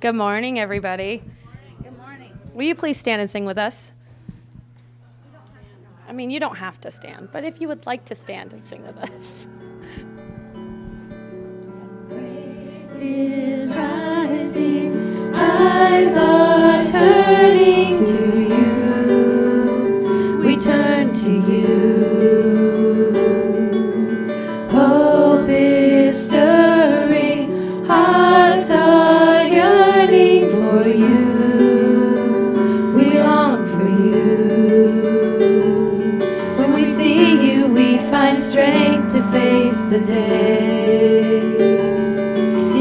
Good morning, everybody. Good morning. Will you please stand and sing with us? I mean, you don't have to stand, but if you would like to stand and sing with us. is rising, eyes are face the day.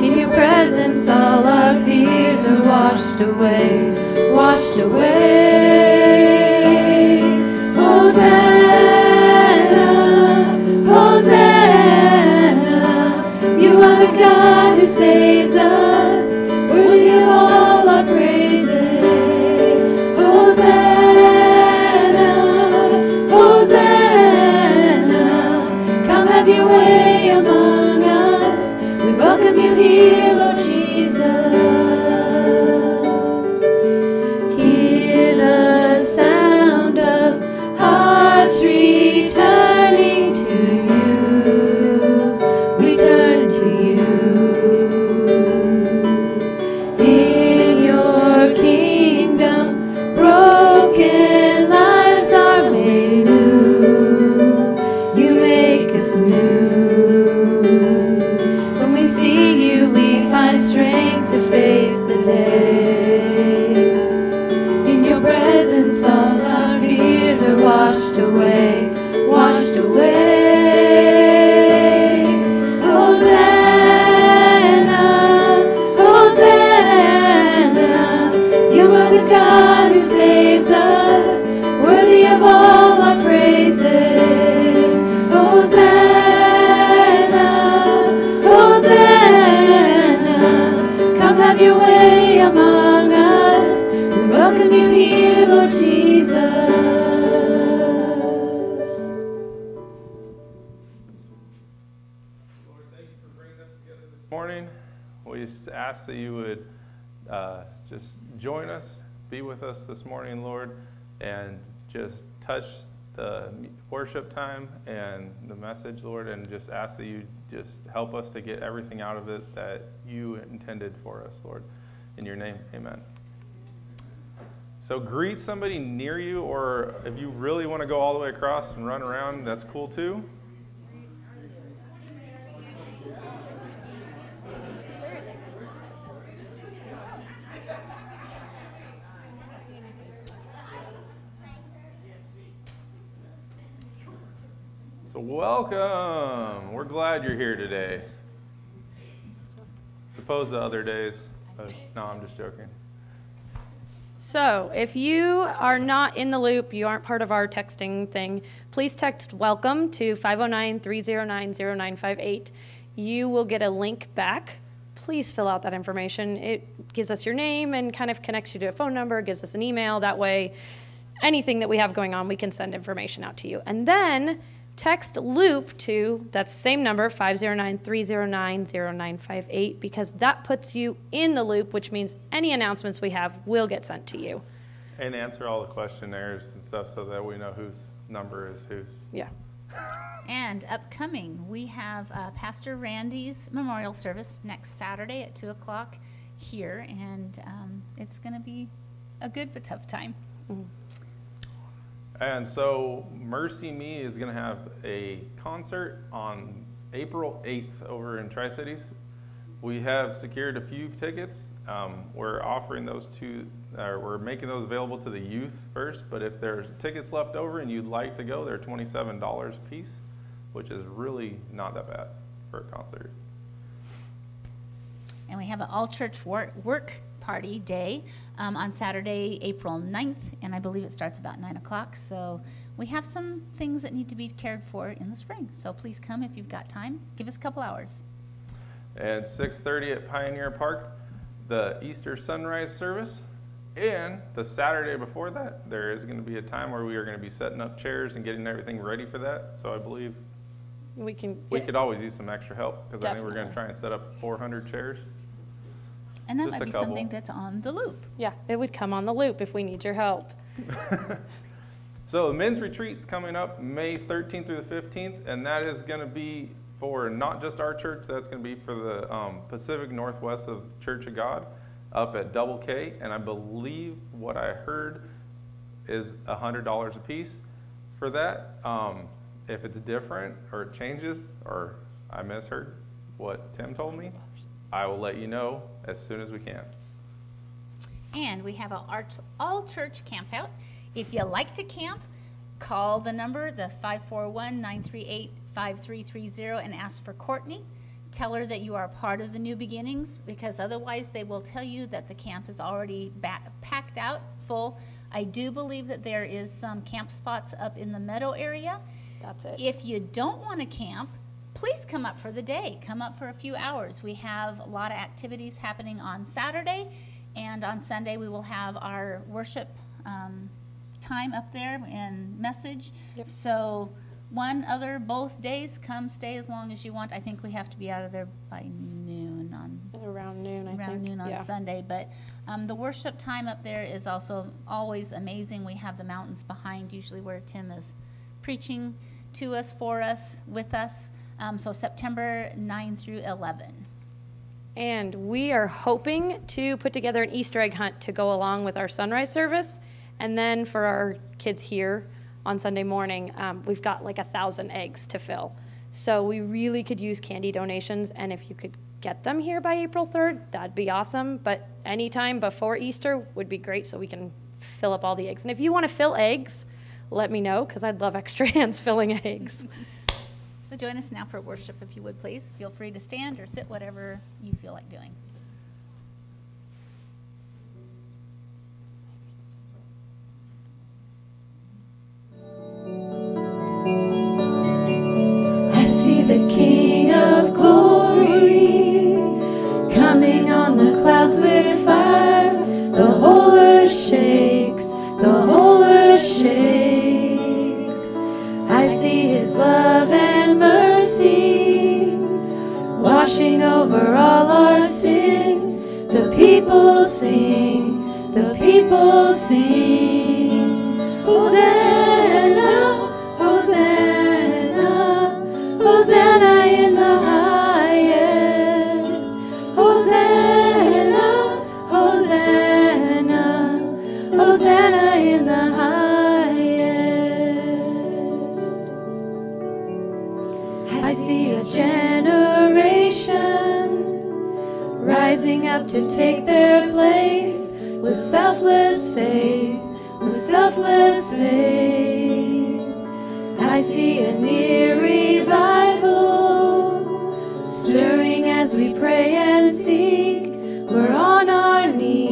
In your presence, all our fears are washed away, Lord Jesus. Lord, thank you for bringing us together this morning. We ask that you would uh, just join us, be with us this morning, Lord, and just touch the worship time and the message, Lord, and just ask that you just help us to get everything out of it that you intended for us, Lord. In your name, amen. So greet somebody near you, or if you really want to go all the way across and run around, that's cool too. So, welcome. We're glad you're here today. Suppose the other days. Uh, no, I'm just joking. So, if you are not in the loop, you aren't part of our texting thing, please text welcome to 509 309 0958. You will get a link back. Please fill out that information. It gives us your name and kind of connects you to a phone number, gives us an email. That way, anything that we have going on, we can send information out to you. And then text loop to that same number 509-309-0958 because that puts you in the loop which means any announcements we have will get sent to you And answer all the questionnaires and stuff so that we know whose number is whose. yeah And upcoming, we have uh, Pastor Randy's memorial service next Saturday at 2 o'clock here, and um, it's going to be a good but tough time. And so MercyMe is going to have a concert on April 8th over in Tri Cities. We have secured a few tickets. Um, we're offering those to, or we're making those available to the youth first, but if there's tickets left over and you'd like to go, they're $27 a piece, which is really not that bad for a concert. And we have an all-church work, work party day um, on Saturday, April 9th, and I believe it starts about 9 o'clock. So we have some things that need to be cared for in the spring. So please come if you've got time. Give us a couple hours. And 6:30 at Pioneer Park, the Easter sunrise service. And the Saturday before that, there is going to be a time where we are going to be setting up chairs and getting everything ready for that. So I believe we can we could always use some extra help because I think we're going to try and set up 400 chairs. And that Just might be couple. something that's on the loop. Yeah, it would come on the loop if we need your help. So men's retreat's coming up May 13th through the 15th, and that is going to be for not just our church. That's going to be for the um, Pacific Northwest of Church of God up at Double K, and I believe what I heard is $100 a piece for that. Um, if it's different or it changes or I misheard what Tim told me, I will let you know as soon as we can. And we have our all church camp out. If you like to camp, call the number, the 541 938 5330, and ask for Courtney. Tell her that you are part of the New Beginnings because otherwise they will tell you that the camp is already ba- packed out full. I do believe that there is some camp spots up in the meadow area. That's it. If you don't want to camp, please come up for the day. Come up for a few hours. We have a lot of activities happening on Saturday, and on Sunday we will have our worship um, time up there and message. Yep. So, one other, both days, come stay as long as you want. I think we have to be out of there by noon on Around noon, I around think. noon on yeah. Sunday. But um, the worship time up there is also always amazing. We have the mountains behind, usually where Tim is preaching to us, for us, with us. Um, so September 9 through 11. And we are hoping to put together an Easter egg hunt to go along with our sunrise service. And then for our kids here on Sunday morning, um, we've got like a thousand eggs to fill. So we really could use candy donations. And if you could get them here by April 3rd, that'd be awesome. But anytime before Easter would be great so we can fill up all the eggs. And if you want to fill eggs, let me know because I'd love extra hands filling eggs. So join us now for worship, if you would please. Feel free to stand or sit, whatever you feel like doing. I see the King of glory coming on the clouds with fire. The whole earth shakes, the whole earth shakes. Washing over all our sin. The people sing, the people sing. Hosanna, rising up to take their place with selfless faith, with selfless faith. I see a near revival stirring as we pray and seek. We're on our knees,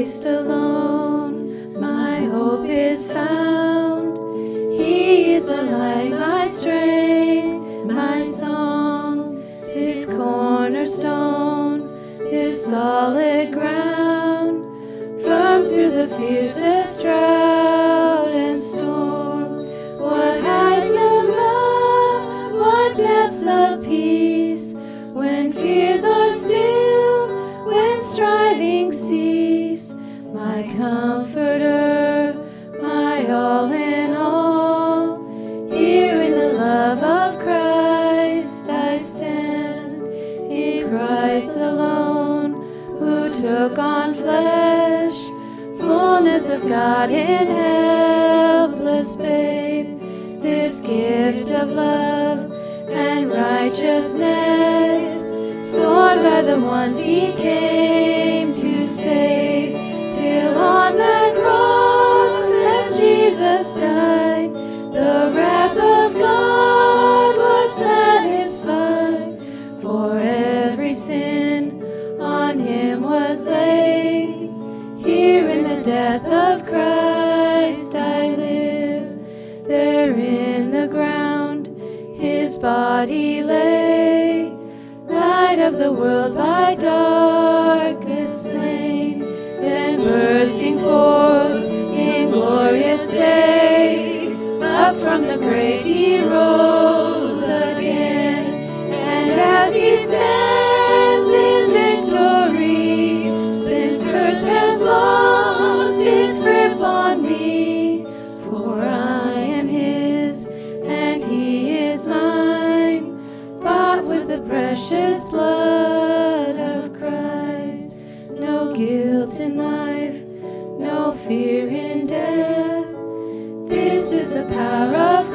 Christ alone, my hope is found. He is the light, God in helpless babe, this gift of love and righteousness, stored by the ones He came. precious blood of Christ. No guilt in life, no fear in death. This is the power of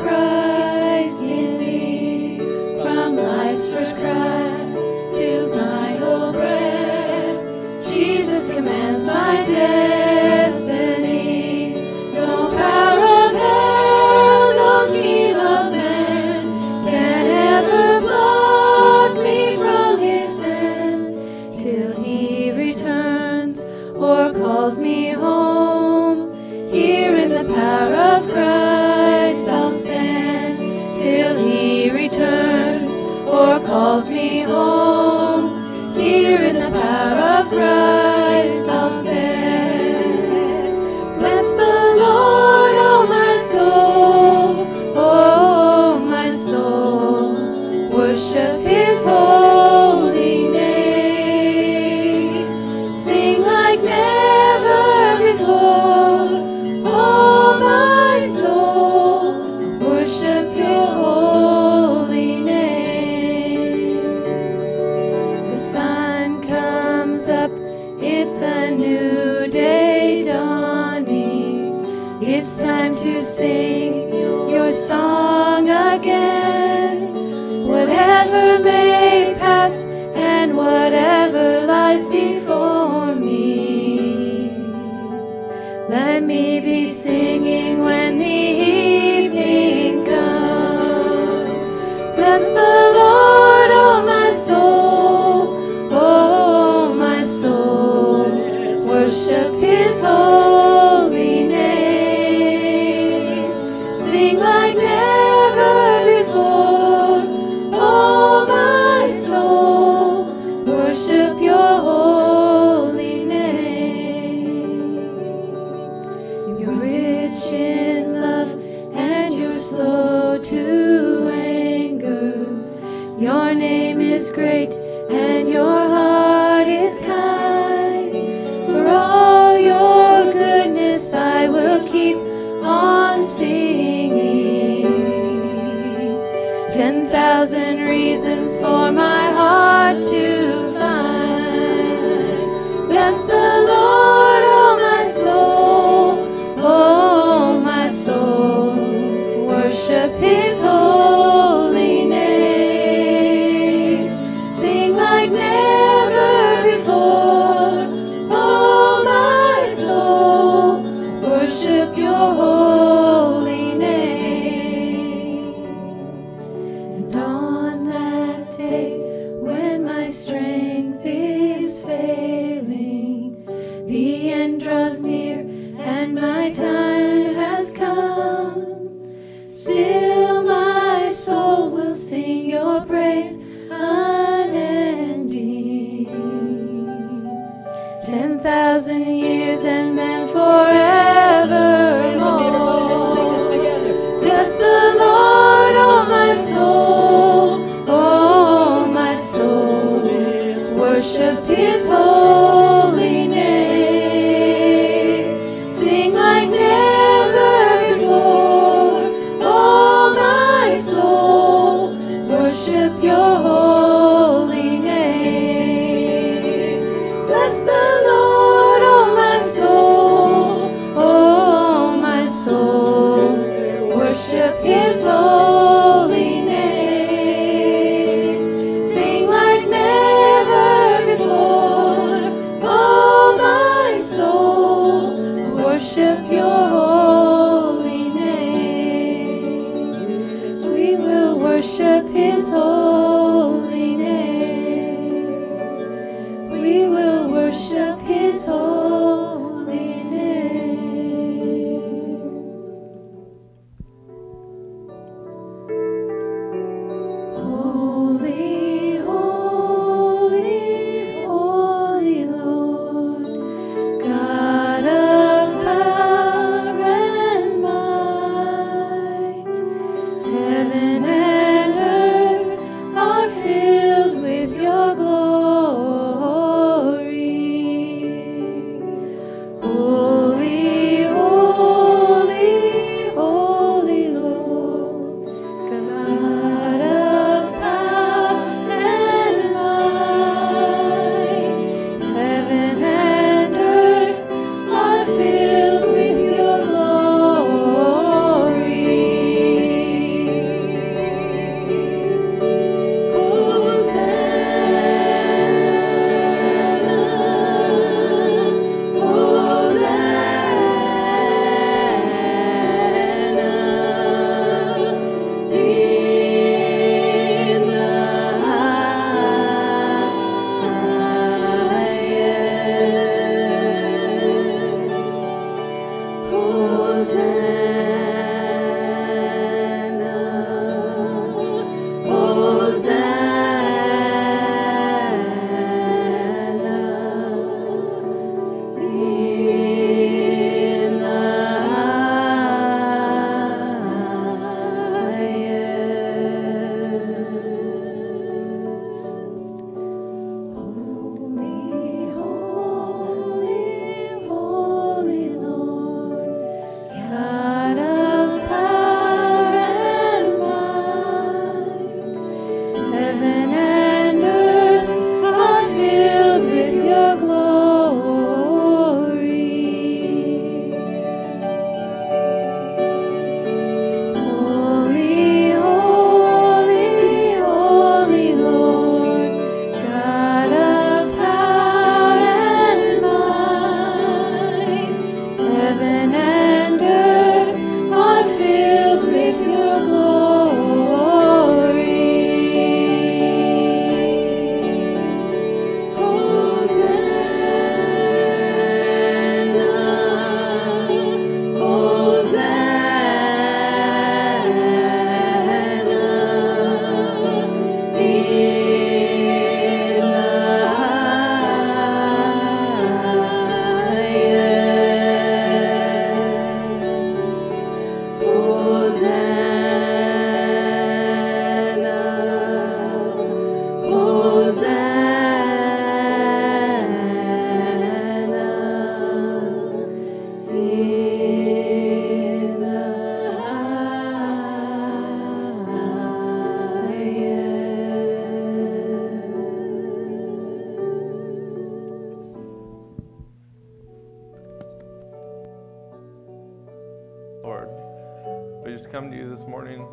We just come to you this morning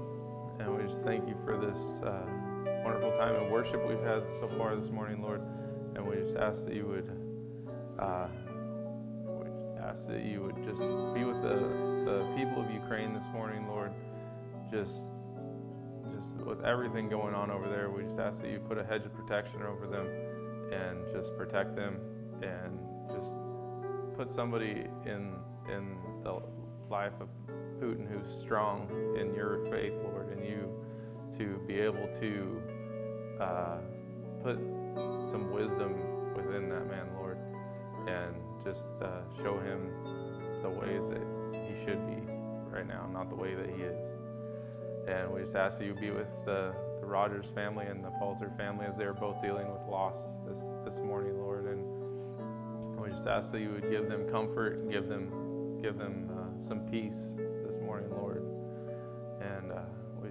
and we just thank you for this uh, wonderful time of worship we've had so far this morning, Lord. And we just ask that you would, uh, ask that you would just be with the, the people of Ukraine this morning, Lord. Just, just with everything going on over there, we just ask that you put a hedge of protection over them and just protect them and just put somebody in in the life of Putin, who's strong in your faith, Lord, and you to be able to uh, put some wisdom within that man, Lord, and just uh, show him the ways that he should be right now, not the way that he is. And we just ask that you be with the, the Rogers family and the Palzer family as they are both dealing with loss this, this morning, Lord. And we just ask that you would give them comfort, give them give them uh, some peace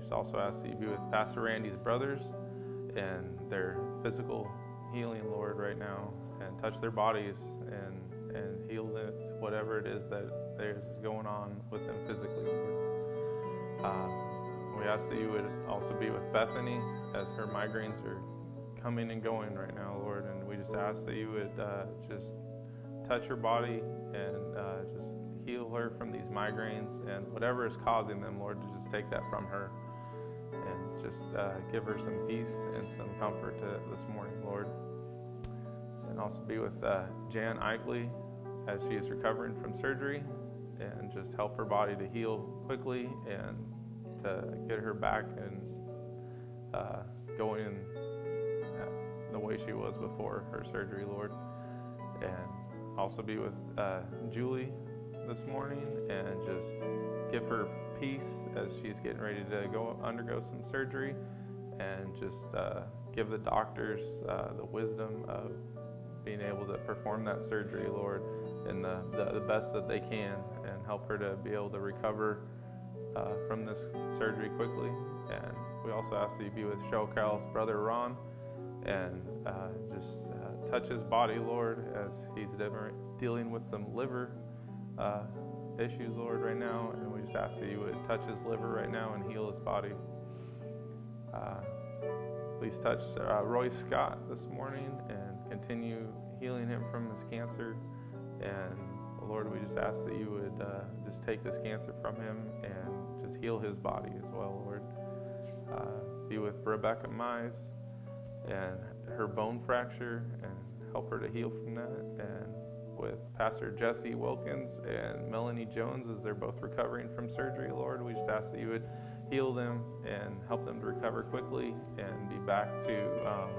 just also ask that you be with Pastor Randy's brothers and their physical healing, Lord, right now, and touch their bodies and, and heal them, whatever it is that is going on with them physically, Lord. Um, we ask that you would also be with Bethany as her migraines are coming and going right now, Lord. And we just ask that you would uh, just touch her body and uh, just heal her from these migraines and whatever is causing them, Lord, to just take that from her and just uh, give her some peace and some comfort this morning, Lord. And also be with uh, Jan Eichley as she is recovering from surgery and just help her body to heal quickly and to get her back and uh, going the way she was before her surgery, Lord. And also be with uh, Julie this morning and just give her peace as she's getting ready to go undergo some surgery and just uh, give the doctors uh, the wisdom of being able to perform that surgery, Lord, in the, the, the, best that they can and help her to be able to recover uh, from this surgery quickly. And we also ask that you be with Cheryl Carroll's brother Ron and uh, just uh, touch his body, Lord, as he's dealing with some liver uh, issues, Lord, right now. And we just ask that you would touch his liver right now and heal his body. Uh, please touch uh, Roy Scott this morning and continue healing him from his cancer. And Lord, we just ask that you would uh, just take this cancer from him and just heal his body as well, Lord. Uh, be with Rebecca Mize and her bone fracture and help her to heal from that. And with Pastor Jesse Wilkins and Melanie Jones as they're both recovering from surgery, Lord, we just ask that you would heal them and help them to recover quickly and be back to um,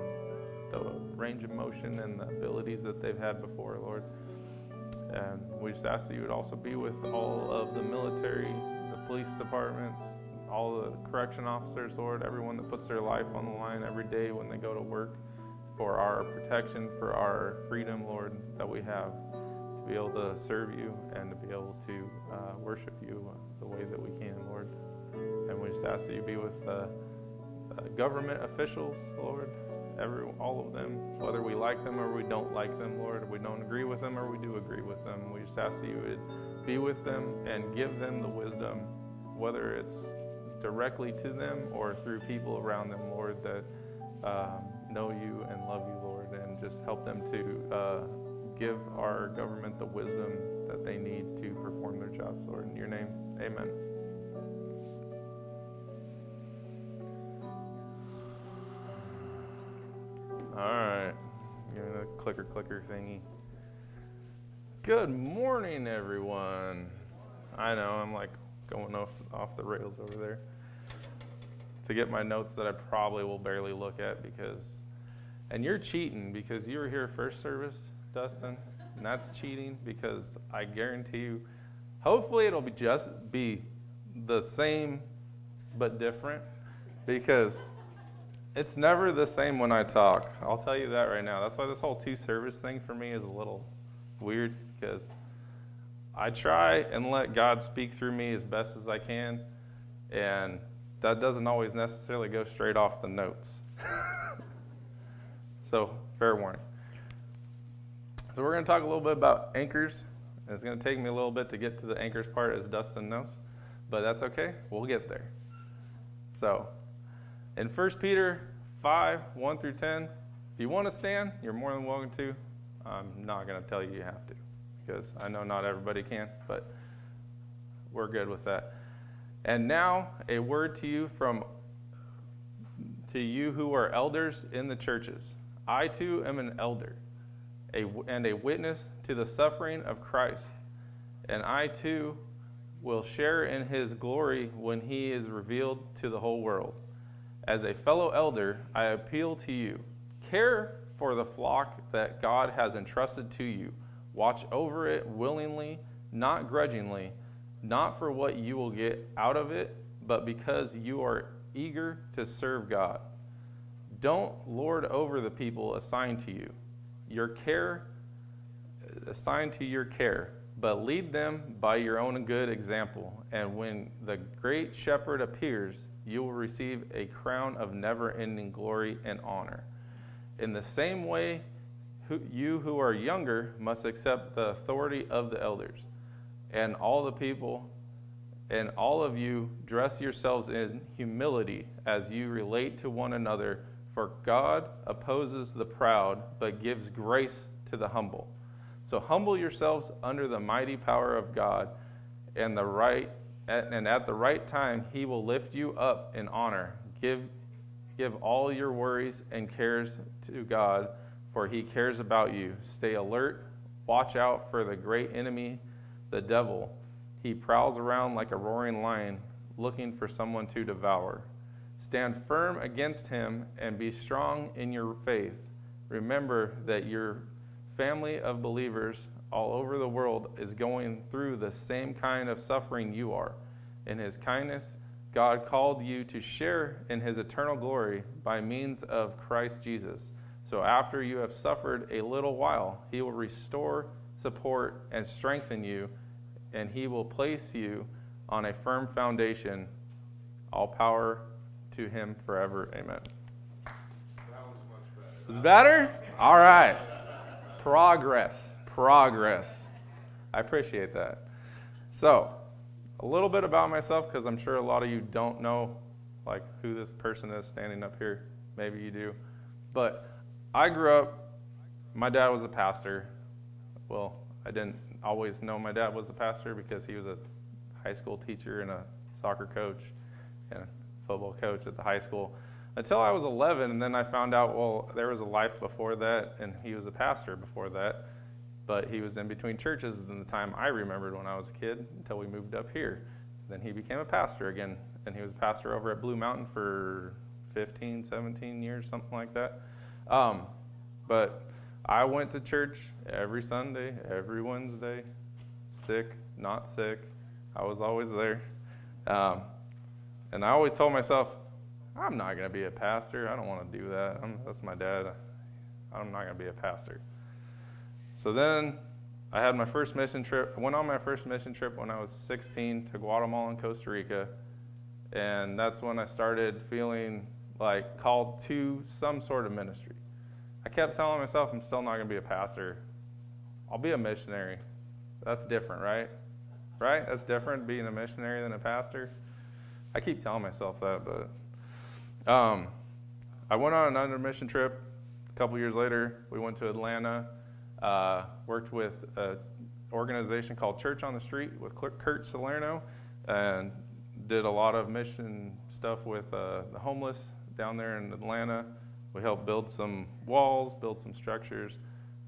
the range of motion and the abilities that they've had before, Lord. And we just ask that you would also be with all of the military, the police departments, all the correction officers, Lord, everyone that puts their life on the line every day when they go to work for our protection, for our freedom, Lord, that we have to be able to serve you and to be able to uh, worship you the way that we can, Lord. And we just ask that you be with uh, uh, government officials, Lord, every all of them, whether we like them or we don't like them, Lord, we don't agree with them or we do agree with them. We just ask that you would be with them and give them the wisdom, whether it's directly to them or through people around them, Lord, that um, know you and love you, Lord, and just help them to uh, give our government the wisdom that they need to perform their jobs, Lord. In your name, amen. All right, give me the clicker clicker thingy. Good morning, everyone. I know I'm like going off off the rails over there. To get my notes that I probably will barely look at because, and you're cheating because you were here first service, Dustin, and that's cheating because I guarantee you, hopefully it'll be just be the same but different because it's never the same when I talk. I'll tell you that right now. That's why this whole two service thing for me is a little weird because I try and let God speak through me as best as I can, and that doesn't always necessarily go straight off the notes. so, fair warning. So, we're going to talk a little bit about anchors. It's going to take me a little bit to get to the anchors part, as Dustin knows, but that's okay. We'll get there. So, in 1 Peter 5 1 through 10, if you want to stand, you're more than welcome to. I'm not going to tell you you have to because I know not everybody can, but we're good with that. And now, a word to you from to you who are elders in the churches. I too am an elder a, and a witness to the suffering of Christ, and I too will share in his glory when he is revealed to the whole world. As a fellow elder, I appeal to you care for the flock that God has entrusted to you, Watch over it willingly, not grudgingly, not for what you will get out of it, but because you are eager to serve God. Don't lord over the people assigned to you. Your care assigned to your care, but lead them by your own good example. And when the great shepherd appears, you will receive a crown of never ending glory and honor. In the same way, you who are younger must accept the authority of the elders. And all the people and all of you dress yourselves in humility as you relate to one another, for God opposes the proud, but gives grace to the humble. So humble yourselves under the mighty power of God, and the right and at the right time he will lift you up in honor. Give give all your worries and cares to God, for he cares about you. Stay alert, watch out for the great enemy, the devil. He prowls around like a roaring lion, looking for someone to devour. Stand firm against him and be strong in your faith. Remember that your family of believers all over the world is going through the same kind of suffering you are. In his kindness, God called you to share in his eternal glory by means of Christ Jesus. So after you have suffered a little while, he will restore, support, and strengthen you, and he will place you on a firm foundation. All power to him forever. Amen. That was much better. Was better? All right. Progress. Progress. I appreciate that. So, a little bit about myself because I'm sure a lot of you don't know like who this person is standing up here. Maybe you do. But I grew up my dad was a pastor. Well, I didn't always know my dad was a pastor because he was a high school teacher and a soccer coach and football coach at the high school until I was 11, and then I found out, well, there was a life before that, and he was a pastor before that, but he was in between churches in the time I remembered when I was a kid until we moved up here. Then he became a pastor again, and he was a pastor over at Blue Mountain for 15, 17 years, something like that. Um, but I went to church every Sunday, every Wednesday, sick, not sick. I was always there. Um, and I always told myself, I'm not going to be a pastor. I don't want to do that. I'm, that's my dad. I'm not going to be a pastor. So then I had my first mission trip. I went on my first mission trip when I was 16 to Guatemala and Costa Rica. And that's when I started feeling like called to some sort of ministry. I kept telling myself I'm still not going to be a pastor. I'll be a missionary. That's different, right? Right? That's different being a missionary than a pastor. I keep telling myself that, but um, I went on another mission trip. A couple years later, we went to Atlanta, uh, worked with an organization called Church on the Street with Kurt Salerno, and did a lot of mission stuff with uh, the homeless down there in Atlanta. We helped build some walls, build some structures.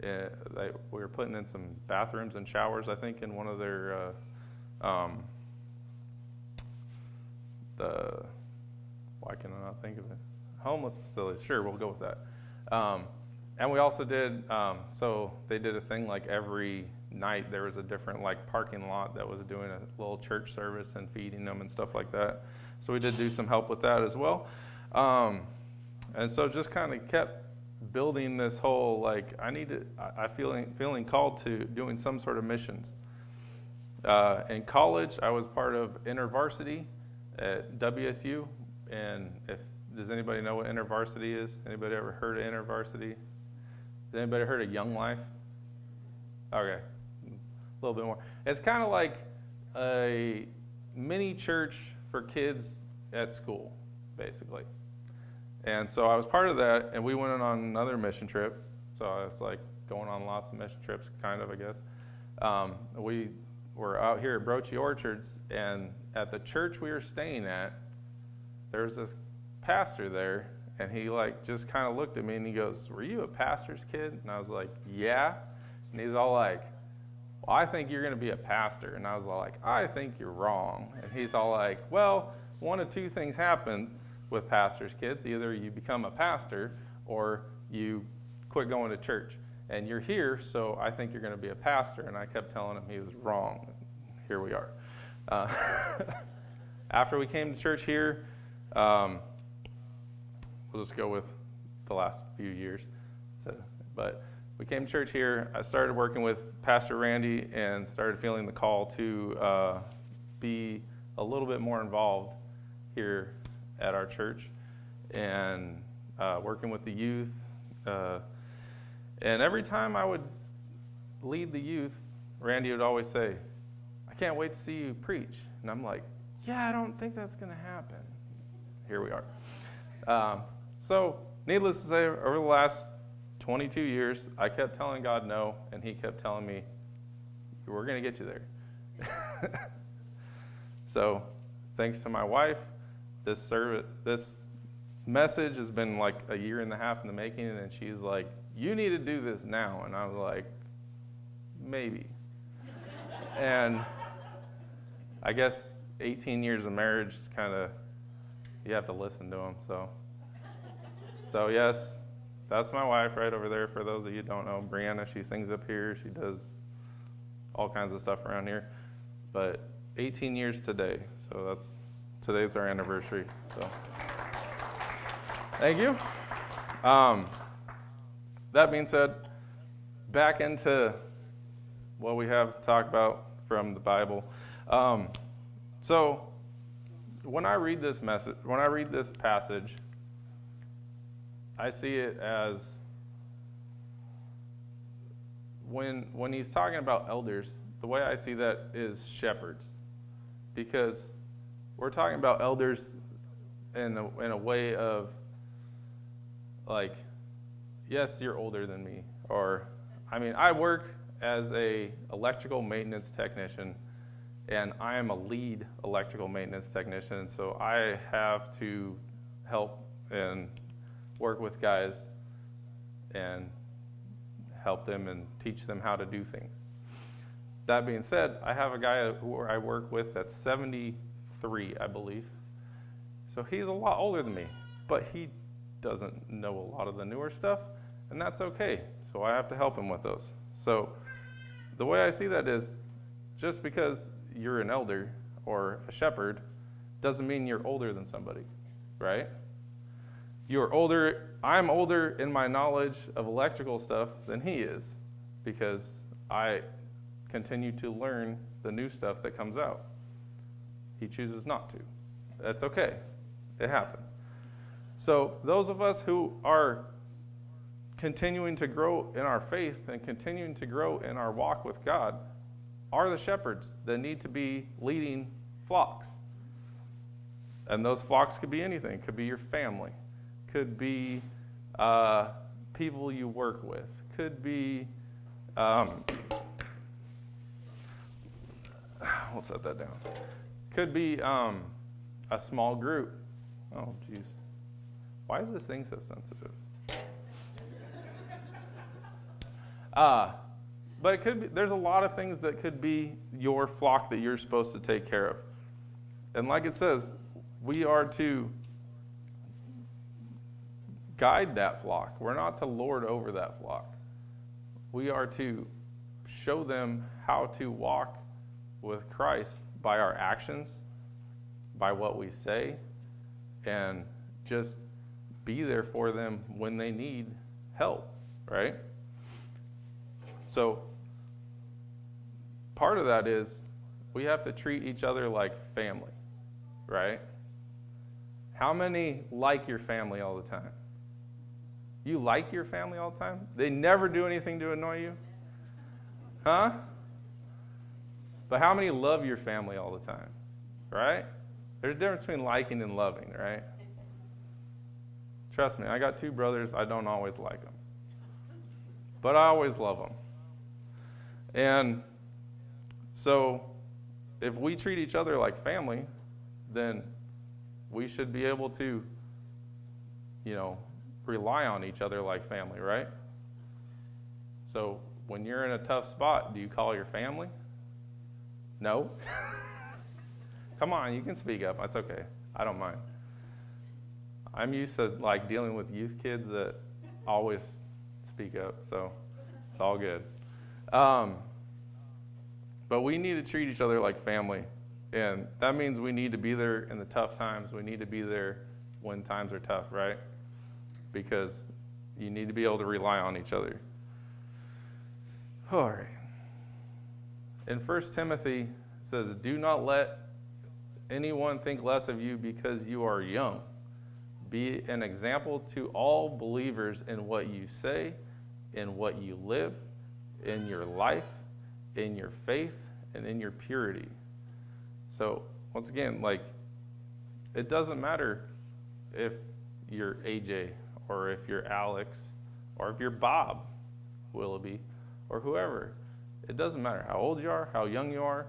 Uh, they, we were putting in some bathrooms and showers, I think, in one of their uh, um, the why can I not think of it? Homeless facilities. Sure, we'll go with that. Um, and we also did, um, so they did a thing like every night there was a different like parking lot that was doing a little church service and feeding them and stuff like that. So we did do some help with that as well. Um, and so just kind of kept building this whole like I need to, I feeling feeling called to doing some sort of missions. Uh, in college, I was part of InterVarsity at WSU, and if does anybody know what InterVarsity is? Anybody ever heard of InterVarsity? Has anybody heard of Young Life? Okay, a little bit more. It's kind of like a mini church for kids at school, basically. And so I was part of that, and we went on another mission trip. So I was like going on lots of mission trips, kind of, I guess. Um, we were out here at Broche Orchards, and at the church we were staying at, there was this pastor there, and he like just kind of looked at me and he goes, "Were you a pastor's kid?" And I was like, "Yeah." And he's all like, "Well, I think you're going to be a pastor." And I was all like, "I think you're wrong." And he's all like, "Well, one of two things happens with pastors' kids: either you become a pastor or you quit going to church." and you're here, so I think you're going to be a pastor. And I kept telling him he was wrong. Here we are. Uh, after we came to church here, um, we'll just go with the last few years. So, but we came to church here. I started working with Pastor Randy and started feeling the call to uh, be a little bit more involved here at our church and uh, working with the youth. Uh, and every time I would lead the youth, Randy would always say, I can't wait to see you preach. And I'm like, yeah, I don't think that's going to happen. Here we are. Um, so, needless to say, over the last 22 years, I kept telling God no, and He kept telling me, we're going to get you there. so, thanks to my wife, this service, this message has been like a year and a half in the making, and she's like, "You need to do this now," and I was like, "Maybe." and I guess 18 years of marriage, kind of, you have to listen to them. So, so yes, that's my wife right over there. For those of you don't know, Brianna, she sings up here. She does all kinds of stuff around here. But 18 years today, so that's today's our anniversary. So. Thank you. Um, that being said, back into what we have to talk about from the Bible. Um, so, when I read this message, when I read this passage, I see it as when when he's talking about elders. The way I see that is shepherds, because we're talking about elders in a, in a way of like, yes, you're older than me. Or, I mean, I work as a electrical maintenance technician, and I am a lead electrical maintenance technician, so I have to help and work with guys and help them and teach them how to do things. That being said, I have a guy who I work with that's 73, I believe. So he's a lot older than me, but he doesn't know a lot of the newer stuff, and that's okay. So I have to help him with those. So the way I see that is just because you're an elder or a shepherd doesn't mean you're older than somebody, right? You're older, I'm older in my knowledge of electrical stuff than he is because I continue to learn the new stuff that comes out. He chooses not to. That's okay. It happens. So, those of us who are continuing to grow in our faith and continuing to grow in our walk with God are the shepherds that need to be leading flocks. And those flocks could be anything. Could be your family. Could be uh, people you work with. Could be, um, we'll set that down. Could be um, a small group. Oh, geez. Why is this thing so sensitive? Uh, but it could be, there's a lot of things that could be your flock that you're supposed to take care of. And like it says, we are to guide that flock. We're not to lord over that flock. We are to show them how to walk with Christ by our actions, by what we say, and just be there for them when they need help, right? So, part of that is we have to treat each other like family, right? How many like your family all the time? You like your family all the time? They never do anything to annoy you? Huh? But how many love your family all the time? Right? There's a difference between liking and loving, right? Trust me, I got two brothers. I don't always like them, but I always love them. And so, if we treat each other like family, then we should be able to, you know, rely on each other like family, right? So, when you're in a tough spot, do you call your family? No? Come on, you can speak up. That's okay. I don't mind. I'm used to like dealing with youth kids that always speak up. So It's all good. Um, but we need to treat each other like family. And that means we need to be there in the tough times. We need to be there when times are tough, right? Because you need to be able to rely on each other. All right. In 1 Timothy, it says, Do not let anyone think less of you because you are young. Be an example to all believers in what you say, in what you live, in your life, in your faith, and in your purity. So, once again, like, it doesn't matter if you're AJ or if you're Alex or if you're Bob Willoughby or whoever. It doesn't matter how old you are, how young you are.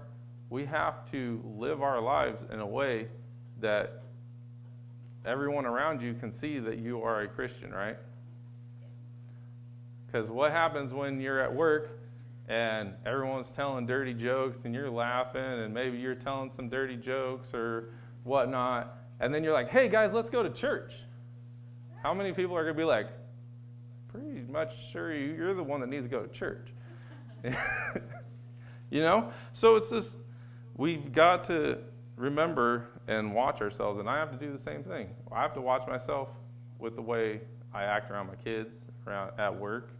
We have to live our lives in a way that everyone around you can see that you are a Christian, right? Because what happens when you're at work and everyone's telling dirty jokes and you're laughing and maybe you're telling some dirty jokes or whatnot, and then you're like, hey guys, let's go to church. How many people are going to be like, pretty much sure you're the one that needs to go to church? you know? So it's just, we've got to remember and watch ourselves. And I have to do the same thing. I have to watch myself with the way I act around my kids, around at work.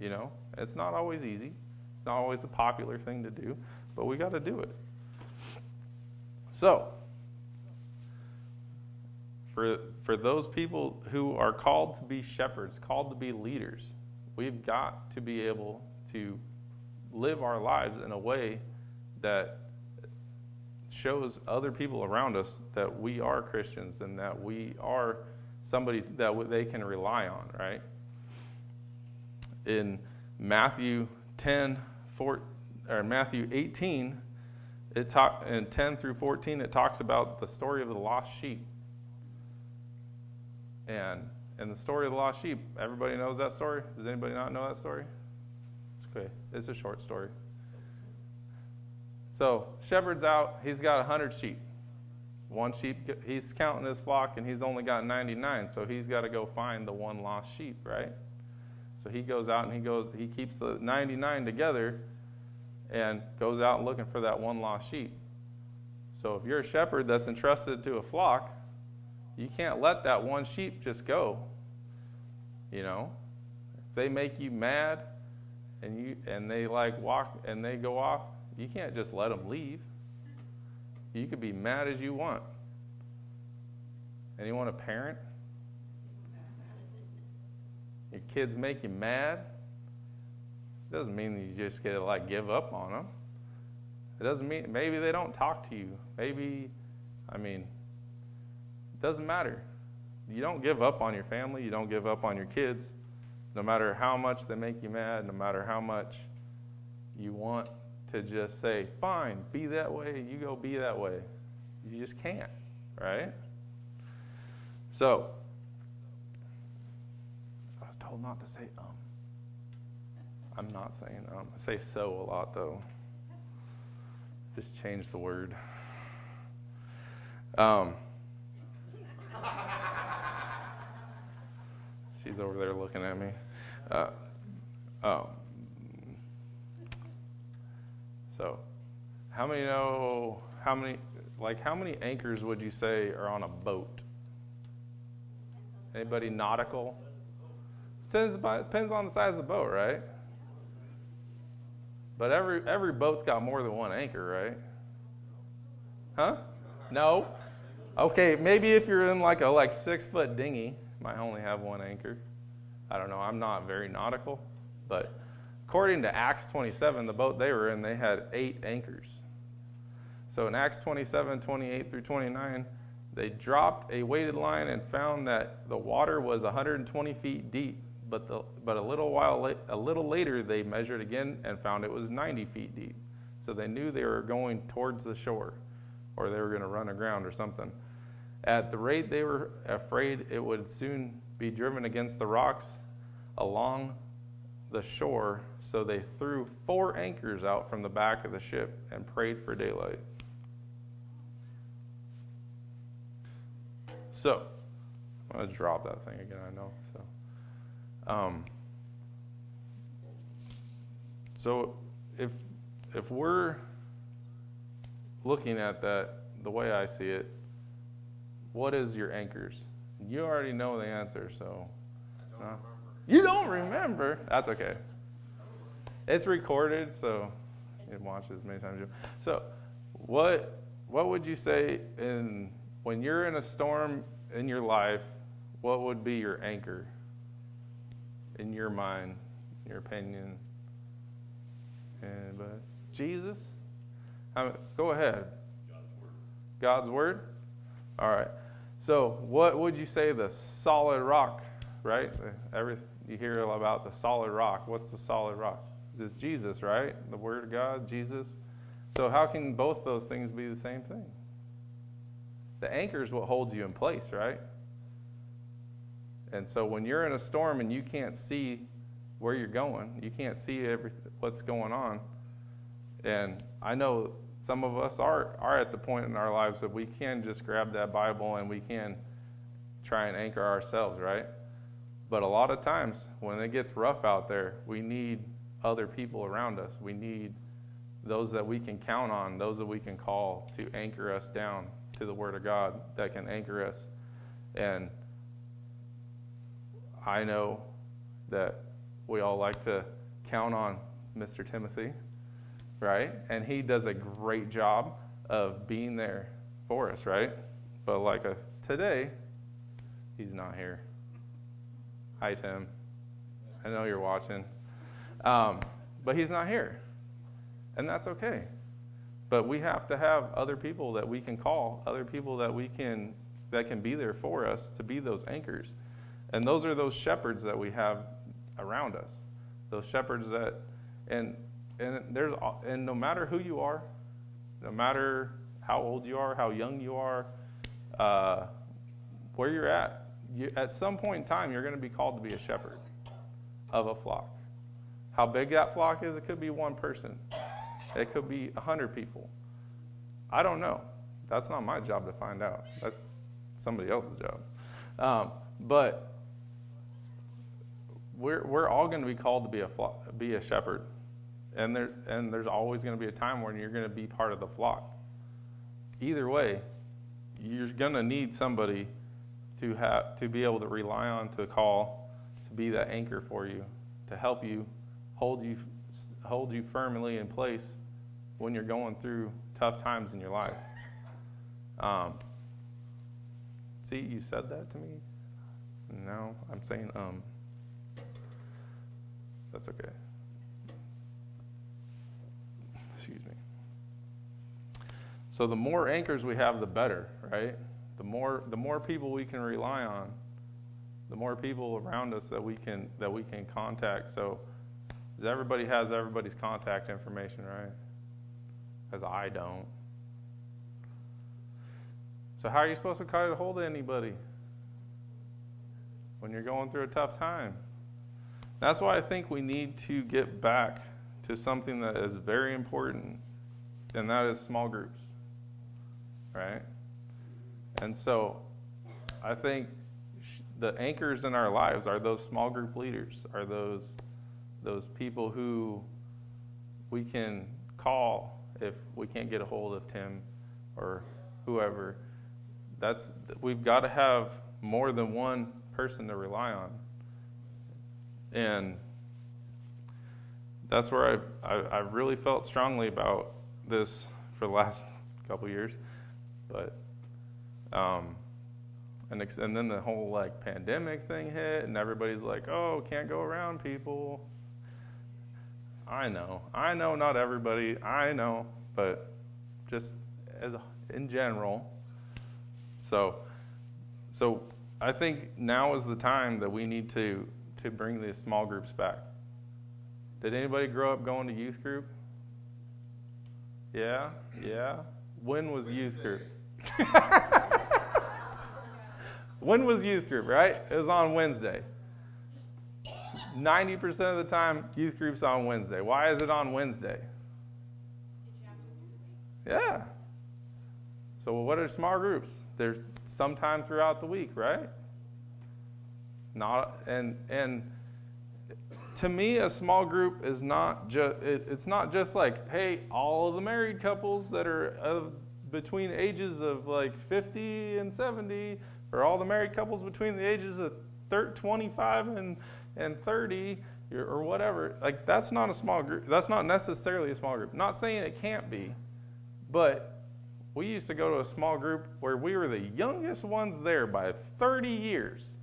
You know, it's not always easy. It's not always the popular thing to do, but we got to do it. So, for, for those people who are called to be shepherds, called to be leaders, we've got to be able to live our lives in a way that shows other people around us that we are Christians and that we are somebody that they can rely on, right? In Matthew 10, 4, or Matthew 18, it talk, in 10 through 14, it talks about the story of the lost sheep. And in the story of the lost sheep, everybody knows that story? Does anybody not know that story? It's okay. It's a short story. So, shepherd's out. He's got 100 sheep. One sheep, he's counting his flock and he's only got 99. So, he's got to go find the one lost sheep, right? So, he goes out and he goes, he keeps the 99 together and goes out looking for that one lost sheep. So, if you're a shepherd that's entrusted to a flock, you can't let that one sheep just go. You know, if they make you mad and you and they like walk and they go off, you can't just let them leave. You could be mad as you want. Anyone a parent? Your kids make you mad. Doesn't mean you just get to like give up on them. It doesn't mean maybe they don't talk to you. Maybe, I mean, it doesn't matter. You don't give up on your family, you don't give up on your kids, no matter how much they make you mad, no matter how much you want to just say, fine, be that way, you go be that way. You just can't, right? So, told not to say um. I'm not saying um. I say so a lot though. Just change the word. Um, She's over there looking at me. Uh, oh. So, how many know how many like how many anchors would you say are on a boat? Anybody nautical? Depends, depends on the size of the boat, right? But every every boat's got more than one anchor, right? Huh? No. Okay, maybe if you're in like a like six foot dinghy, might only have one anchor. I don't know. I'm not very nautical, but according to Acts 27, the boat they were in, they had eight anchors. So in Acts 27, 28 through 29, they dropped a weighted line and found that the water was 120 feet deep. But, the, but a little while a little later, they measured again and found it was 90 feet deep. So they knew they were going towards the shore or they were going to run aground or something. At the rate they were afraid it would soon be driven against the rocks along the shore, so they threw four anchors out from the back of the ship and prayed for daylight. So, I'm going to drop that thing again, I know. So, um, So if if we're looking at that the way I see it, what is your anchors? You already know the answer, so. No? You don't remember? That's okay. It's recorded, so you can watch it as many times as you. So, what what would you say in when you're in a storm in your life? What would be your anchor in your mind, your opinion? And but Jesus, I go ahead. God's word. God's word. All right. So, what would you say the solid rock? Right. Every you hear about the solid rock. What's the solid rock? It's Jesus, right? The Word of God, Jesus. So, how can both those things be the same thing? The anchor is what holds you in place, right? And so, when you're in a storm and you can't see where you're going, you can't see everything, what's going on. And I know some of us are, are at the point in our lives that we can just grab that Bible and we can try and anchor ourselves, right? But a lot of times when it gets rough out there, we need other people around us. We need those that we can count on, those that we can call to anchor us down to the Word of God that can anchor us. And I know that we all like to count on Mr. Timothy, right? And he does a great job of being there for us, right? But like a, today, he's not here. Hi, Tim. I know you're watching. Um, but he's not here. And that's okay. But we have to have other people that we can call, other people that we can that can be there for us to be those anchors. And those are those shepherds that we have around us. Those shepherds that and and there's and no matter who you are, no matter how old you are, how young you are, uh, where you're at, you, at some point in time, you're going to be called to be a shepherd of a flock. How big that flock is, it could be one person, it could be a hundred people. I don't know. That's not my job to find out. That's somebody else's job. Um, but we're, we're all going to be called to be a, flock, be a shepherd. And, there, and there's always going to be a time when you're going to be part of the flock. Either way, you're going to need somebody to, have, to be able to rely on, to call, to be that anchor for you, to help you hold you, hold you firmly in place when you're going through tough times in your life. Um, see, you said that to me. No, I'm saying um. That's okay. Excuse me. So the more anchors we have, the better, right? The more the more people we can rely on, the more people around us that we can that we can contact. So everybody has everybody's contact information, right? As I don't. So how are you supposed to get a hold of anybody when you're going through a tough time? That's why I think we need to get back to something that is very important, and that is small groups, right? And so I think the anchors in our lives are those small group leaders, are those, those people who we can call if we can't get a hold of Tim or whoever. That's, we've got to have more than one person to rely on. And that's where I, I, I really felt strongly about this for the last couple years. But, um, and, and then the whole like pandemic thing hit, and everybody's like, oh, can't go around people. I know. I know not everybody. I know. But just as a, in general. So, so I think now is the time that we need to to bring these small groups back. Did anybody grow up going to youth group? Yeah, yeah. When was youth group? when was youth group, right? It was on Wednesday. 90% of the time, youth group's on Wednesday. Why is it on Wednesday? Yeah. So what are small groups? There's sometime throughout the week, right? Not and and to me, a small group is not just, it, it's not just like, hey, all of the married couples that are of between ages of like 50 and 70, or all the married couples between the ages of 25 and, and 30, or whatever. Like, that's not a small group. That's not necessarily a small group. Not saying it can't be, but we used to go to a small group where we were the youngest ones there by 30 years.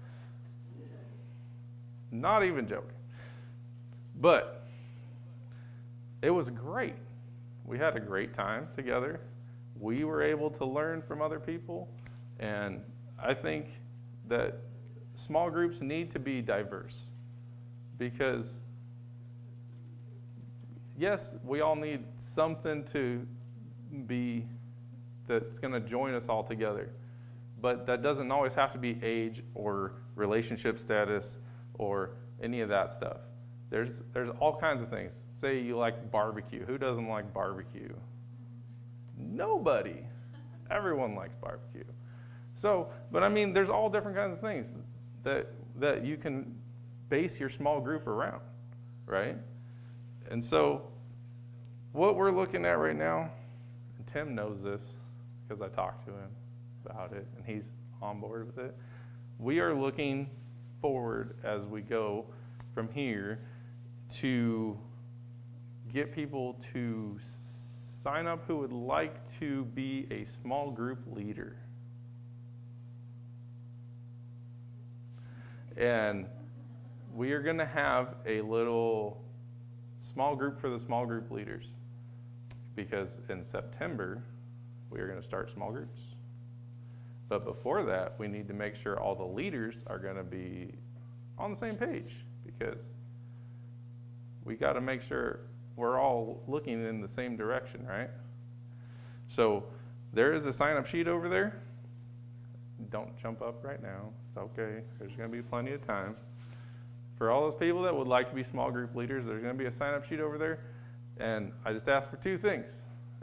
Not even joking. But it was great. We had a great time together. We were able to learn from other people. And I think that small groups need to be diverse because, yes, we all need something to be that's going to join us all together. But that doesn't always have to be age or relationship status or any of that stuff. There's, there's all kinds of things. Say you like barbecue. Who doesn't like barbecue? Nobody. Everyone likes barbecue. So, but I mean, there's all different kinds of things that, that you can base your small group around, right? And so, what we're looking at right now, Tim knows this because I talked to him about it and he's on board with it. We are looking forward as we go from here to get people to sign up who would like to be a small group leader. And we are going to have a little small group for the small group leaders because in September we are going to start small groups. But before that, we need to make sure all the leaders are going to be on the same page because we got to make sure we're all looking in the same direction, right? So there is a sign up sheet over there. Don't jump up right now. It's okay. There's going to be plenty of time. For all those people that would like to be small group leaders, there's going to be a sign up sheet over there. And I just ask for two things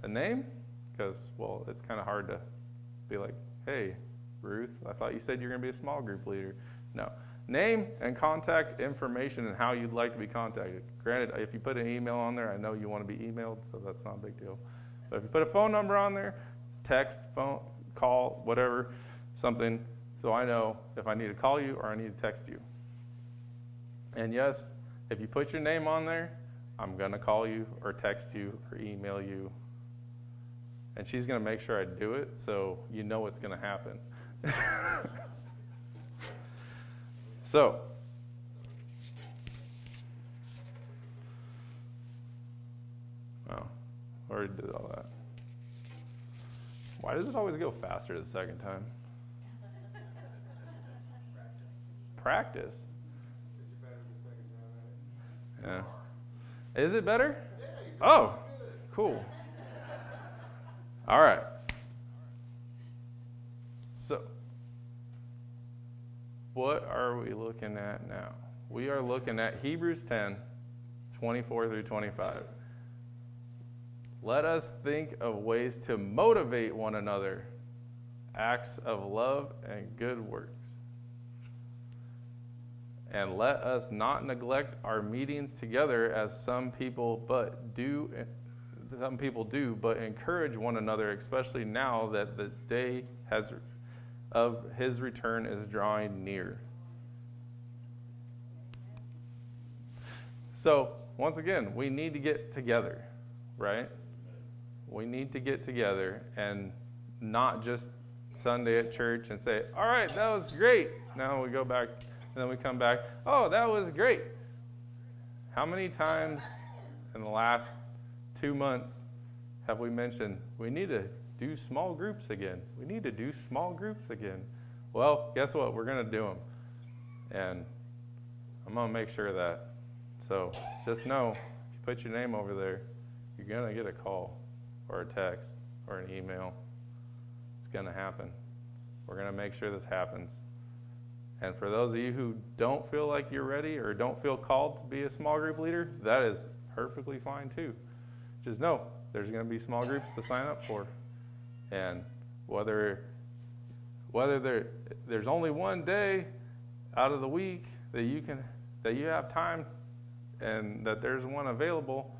a name, because, well, it's kind of hard to be like, hey, Ruth, I thought you said you're going to be a small group leader. No. Name and contact information and how you'd like to be contacted. Granted, if you put an email on there, I know you want to be emailed, so that's not a big deal. But if you put a phone number on there, text, phone, call, whatever, something, so I know if I need to call you or I need to text you. And yes, if you put your name on there, I'm going to call you or text you or email you. And she's going to make sure I do it so you know what's going to happen. So, oh, already did all that. Why does it always go faster the second time? Practice. Yeah. Is it better? Oh, cool. All right. So, what are we looking at now? We are looking at Hebrews 10, 24 through 25. Let us think of ways to motivate one another, acts of love and good works. And let us not neglect our meetings together as some people but do some people do, but encourage one another, especially now that the day has of his return is drawing near. So, once again, we need to get together, right? We need to get together and not just Sunday at church and say, all right, that was great. Now we go back and then we come back, oh, that was great. How many times in the last two months have we mentioned we need to do small groups again. We need to do small groups again. Well, guess what? We're going to do them. And I'm going to make sure that. So just know if you put your name over there, you're going to get a call or a text or an email. It's going to happen. We're going to make sure this happens. And for those of you who don't feel like you're ready or don't feel called to be a small group leader, that is perfectly fine too. Just know there's going to be small groups to sign up for. And whether whether there there's only one day out of the week that you can that you have time and that there's one available,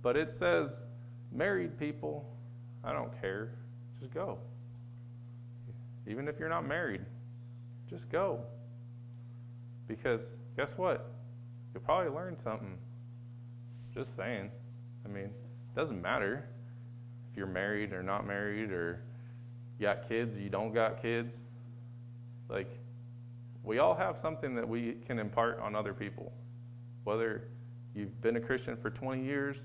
but it says married people, I don't care. Just go. Even if you're not married, just go. Because guess what? You'll probably learn something. Just saying. I mean, doesn't matter if you're married or not married or you got kids or you don't got kids. Like, we all have something that we can impart on other people. Whether you've been a Christian for 20 years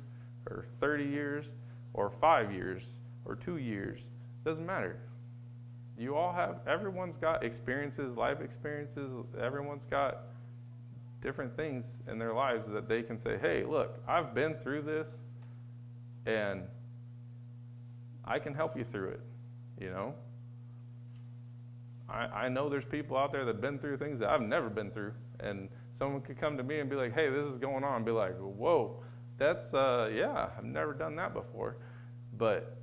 or 30 years or five years or two years, doesn't matter. You all have, everyone's got experiences, life experiences, everyone's got different things in their lives that they can say, hey, look, I've been through this and I can help you through it, you know? I, I know there's people out there that have been through things that I've never been through. And someone could come to me and be like, hey, this is going on. And be like, whoa, that's, uh, yeah, I've never done that before. But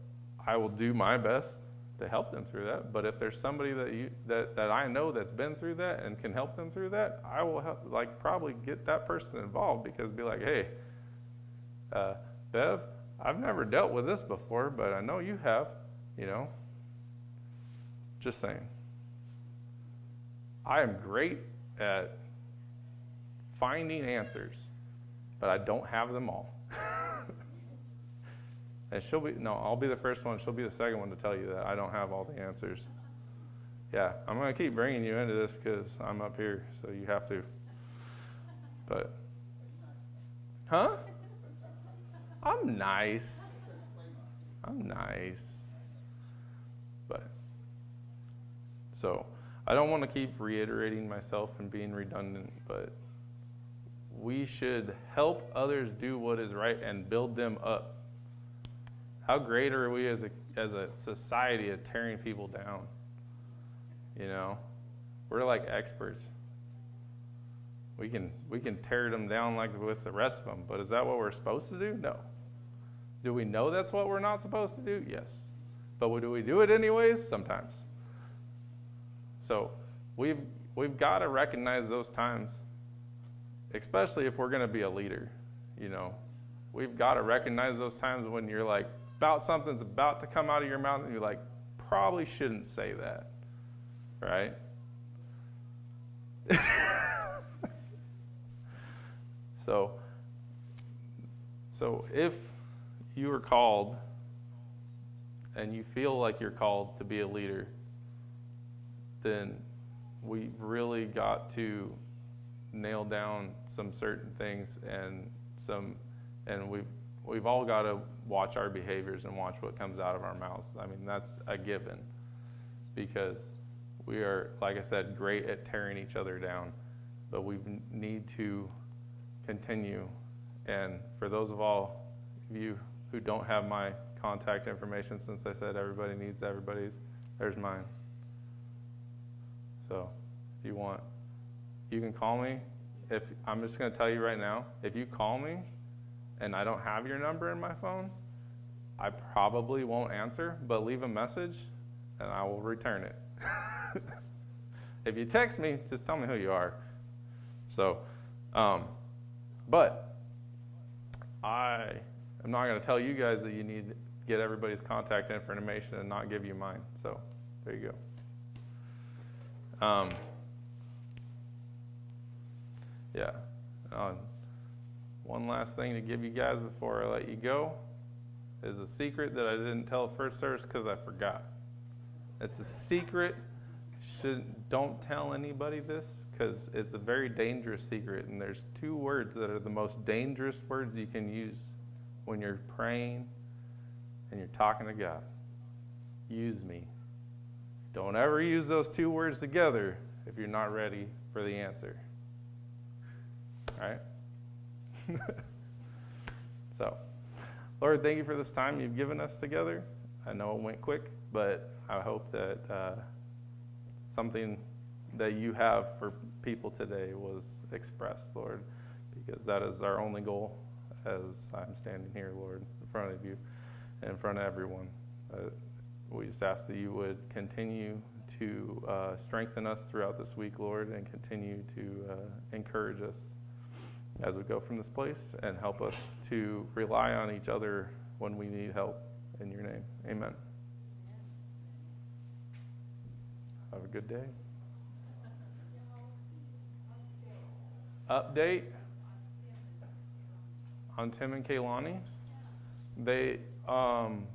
I will do my best to help them through that. But if there's somebody that you that, that I know that's been through that and can help them through that, I will help, like probably get that person involved because be like, hey, uh, Bev, I've never dealt with this before, but I know you have. You know, just saying. I am great at finding answers, but I don't have them all. And she'll be, no, I'll be the first one. She'll be the second one to tell you that I don't have all the answers. Yeah, I'm going to keep bringing you into this because I'm up here, so you have to. But, huh? I'm nice. I'm nice. But, so, I don't want to keep reiterating myself and being redundant, but we should help others do what is right and build them up how great are we as a, as a society at tearing people down? You know, we're like experts. We can, we can tear them down like with the rest of them, but is that what we're supposed to do? No. Do we know that's what we're not supposed to do? Yes. But do we do it anyways? Sometimes. So we've, we've got to recognize those times, especially if we're going to be a leader. You know, we've got to recognize those times when you're like, about something's about to come out of your mouth and you're like, probably shouldn't say that, right? so, so if you are called and you feel like you're called to be a leader, then we've really got to nail down some certain things and some and we've we've all got to watch our behaviors and watch what comes out of our mouths. I mean, that's a given because we are, like I said, great at tearing each other down, but we need to continue. And for those of all of you who don't have my contact information, since I said everybody needs everybody's, there's mine. So if you want, you can call me. If I'm just going to tell you right now, if you call me and I don't have your number in my phone, I probably won't answer, but leave a message and I will return it. if you text me, just tell me who you are. So, um, but I am not going to tell you guys that you need to get everybody's contact information and not give you mine. So, there you go. Um, yeah. Um, one last thing to give you guys before I let you go is a secret that I didn't tell first service because I forgot. It's a secret. Should don't tell anybody this because it's a very dangerous secret. And there's two words that are the most dangerous words you can use when you're praying and you're talking to God. Use me. Don't ever use those two words together if you're not ready for the answer. All right? so, Lord, thank you for this time you've given us together. I know it went quick, but I hope that uh, something that you have for people today was expressed, Lord, because that is our only goal as I'm standing here, Lord, in front of you and in front of everyone. Uh, we just ask that you would continue to uh, strengthen us throughout this week, Lord, and continue to uh, encourage us as we go from this place and help us to rely on each other when we need help. In your name, amen. Have a good day. Update on Tim and Kaylani. They, um,